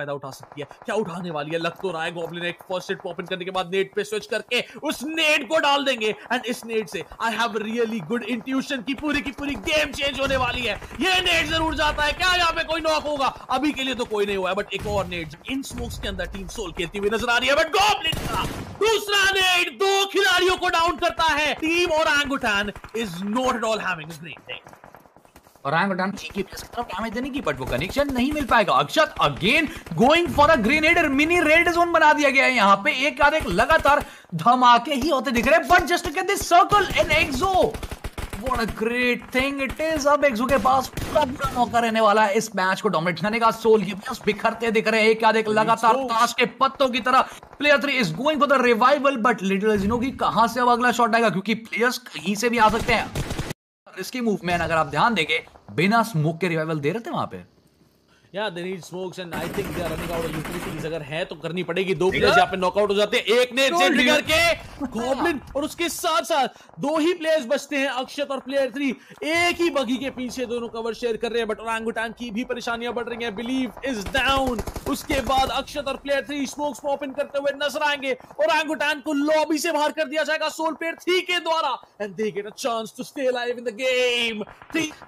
फ़ायदा उठा सकती है। क्या उठाने वाली है? लग तो रहा है गॉबलिन एक फ़र्स्ट पॉप इन करने के बाद नेट पे स्विच करके उस नेट को डाल देंगे। एंड इस नेट से I have really good intuition की पूरी की पूरी गेम चेंज होने वाली है। ये नेट ज़रूर जाता है। क्या यहाँ पे कोई नॉक होगा? अभी के लिए तो कोई नहीं हुआ है बट एक और नेट इन स्मोक्स के अंदर टीम सोल खेलती हुई नज़र आ रही है बट गॉबलिन का दूसरा नेट दो खिलाड़ियों को डाउन करता है। टीम और एंगुटान is not at all having great day और रैंग की तरफ़ डैमेज देने की बट वो कनेक्शन नहीं मिल पाएगा। Akshat again going for a grenade mini red zone बना दिया गया है यहाँ पे। एक बाद एक लगातार धमाके ही होते दिख रहे हैं but just get this circle in Exo What a great thing it is. अब एक्सो के पास पूरा पूरा मौका रहने वाला है। इस मैच को डोमिनेट करने का। सोल की बस बिखरते दिख रहे हैं। एक याद एक लगातार ताश के पत्तों की तरह player three is going for the revival but little की कहाँ से अब अगला शॉट आएगा? क्योंकि प्लेयर्स कहीं से भी आ सकते हैं। रिस्की मूवमेंट अगर आप ध्यान देंगे, बिना स्मोक के रिवाइवल दे रहे थे वहाँ पे। या they need smokes and I think they are running out of utilities अगर है तो करनी पड़ेगी। दो प्लेयर्स यहाँ पे नॉकआउट हो जाते हैं। एक ने ट्रिगर के गॉब्लिन और उसके साथ साथ दो ही प्लेयर्स बचते हैं अक्षत और प्लेयर 3 एक ही बगी के पीछे दोनों कवर शेयर कर रहे हैं बट ओरंगुटान की भी परेशानियाँ बढ़ रही हैं। बिलीव इज़ डाउन उसके बाद अक्षत और प्लेयर 3 स्मोक्स पॉप इन करते हुए नज़र आएँगे। और ओरंगुटान को लॉबी से बाहर कर दिया जाएगा सोल प्लेयर 3 के द्वारा। And they get a chance to stay alive in the game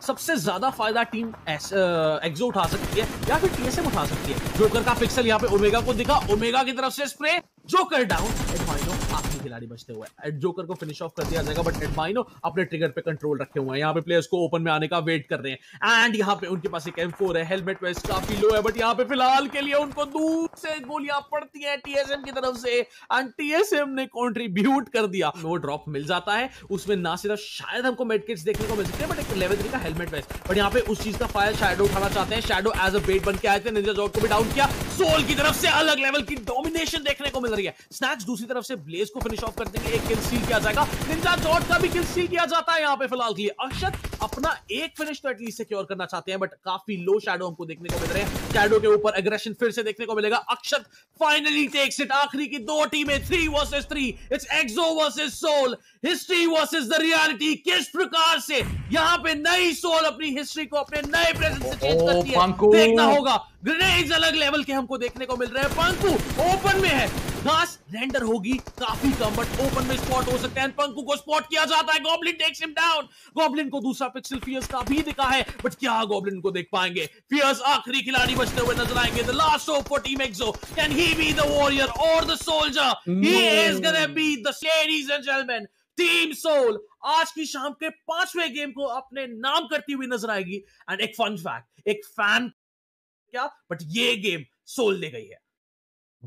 सबसे ज़्यादा फ़ायदा टीम एक्सो उठा सकती है। या फिर टीएसएम उठा सकती है। जोकर का पिक्सल यहाँ पे ओमेगा को दिखा। ओमेगा की तरफ़ से स्प्रे जोकर डाउन एडमाइनो आखिरी खिलाड़ी बचते हुए। जोकर को फिनिश ऑफ़ कर दिया जाएगा बट एडमाइनो अपने ट्रिगर पे कंट्रोल रखे हुए हैं। यहाँ पे प्लेयर्स को ओपन में आने का वेट कर रहे हैं। एंड यहाँ पे उनके पास एक M4 है। हेलमेट वेस्ट काफ़ी लो है बट यहाँ पे फ़िलहाल के लिए उनको दूर से गोलियाँ पड़ती है टीएसएम की तरफ़ से। एंड टीएसएम ने कॉन्ट्रीब्यूट कर दिया। वो ड्रॉप मिल जाता है। उसमें ना सिर्फ़ शायद हमको मेडकिट्स देखने को मिल सकते हैं बट एक लेवल का हेलमेट वेस्ट बट यहाँ पे उस चीज़ का फायर शैडो उठाना चाहते हैं। शैडो एज अ बेट बन के आए थे। निंजा जॉर्ज को भी डाउन किया। सोल की तरफ़ से अलग लेवल की डोमिनेशन देखने को मिल रही है। स्नैक्स दूसरी तरफ़ से ब्लेज को फिनिश ऑफ़ कर देंगे। एक किल सील किया जाएगा। निंजा जॉट का भी किल सील किया जाता है यहाँ पे फ़िलहाल के लिए। अक्षत अपना एक फिनिश तो एटलीस्ट सिक्योर करना चाहते हैं बट काफ़ी लो शैडो हमको देखने को मिल रहे हैं। शैडो के ऊपर एग्रेशन फिर से देखने को मिलेगा। अक्षत फाइनली टेक्स इट आखिरी की दो टीमें three versus three it's Exo versus Soul history versus the reality किस प्रकार से यहाँ पे नई सोल अपनी हिस्ट्री को अपने नए प्रेजेंट से चेंज करती है देखना होगा। ग्रेनेड्स अलग लेवल के हमको देखने को मिल रहे हैं। पंकु ओपन में है। घास रेंडर होगी काफ़ी कम बट ओपन में स्पॉट हो सकते हैं। पंकु को स्पॉट किया जाता है। Goblin takes him down goblin को दूसरा पिक्सल फियर्स का भी दिखा है। बट क्या गॉबलिन को देख पाएँगे? फियर्स आखिरी खिलाड़ी बचते हुए नज़र आएँगे। The last hope for team Exo can he be the warrior और the soldier he is gonna be the ladies and gentleman team Soul आज की शाम के पाँचवें गेम को अपने नाम करती हुई नज़र आएगी। एंड एक फन फैक्ट एक फ़ैन क्या? बट ये गेम सोल ले गई है।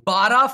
बारह